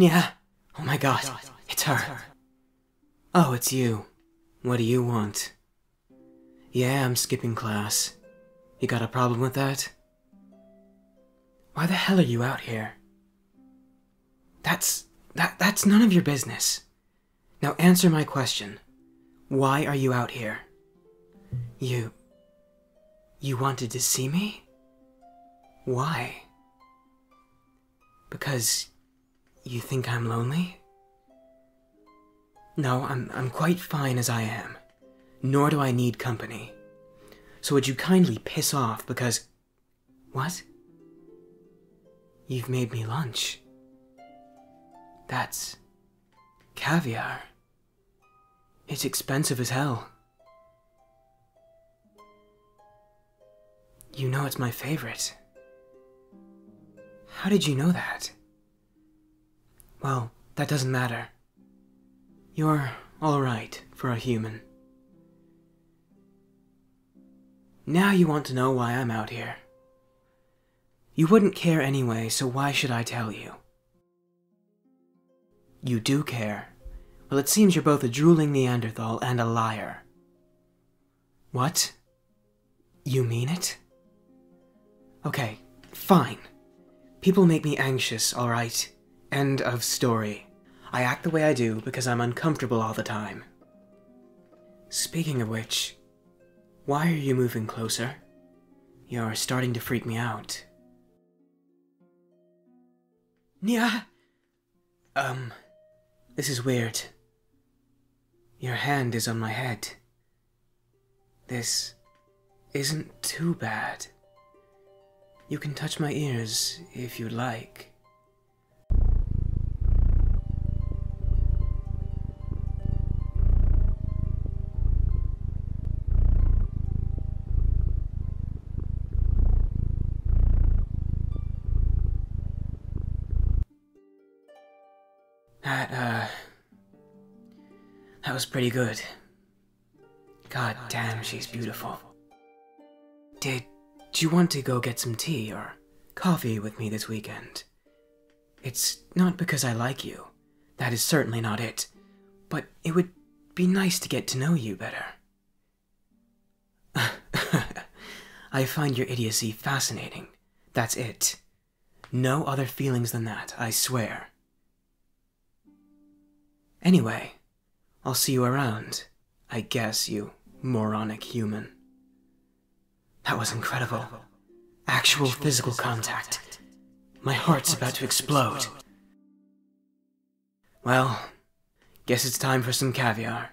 Yeah. Oh my god. It's her. Oh, it's you. What do you want? Yeah, I'm skipping class. You got a problem with that? Why the hell are you out here? That's that that's none of your business. Now answer my question. Why are you out here? You you wanted to see me? Why? Because you think I'm lonely? No, I'm I'm quite fine as I am. Nor do I need company. So would you kindly piss off because what? You've made me lunch. That's caviar. It's expensive as hell. You know it's my favorite. How did you know that? Well, that doesn't matter. You're alright for a human. Now you want to know why I'm out here. You wouldn't care anyway, so why should I tell you? You do care. Well, it seems you're both a drooling Neanderthal and a liar. What? You mean it? Okay, fine. People make me anxious, alright? End of story. I act the way I do because I'm uncomfortable all the time. Speaking of which, why are you moving closer? You're starting to freak me out. Nia! Um, this is weird. Your hand is on my head. This isn't too bad. You can touch my ears if you'd like. That, uh. That was pretty good. God damn, she's beautiful. Did you want to go get some tea or coffee with me this weekend? It's not because I like you. That is certainly not it. But it would be nice to get to know you better. I find your idiocy fascinating. That's it. No other feelings than that, I swear. Anyway, I'll see you around. I guess, you moronic human. That was incredible. Actual physical contact. My heart's about to explode. Well, guess it's time for some caviar.